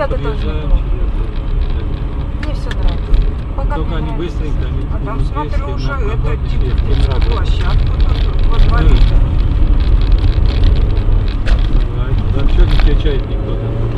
50 это уже Мне все нравится. Пока Только они быстренько, А там, смотрю, уже на это типа площадку тут во дворе. Да что не качает никто там.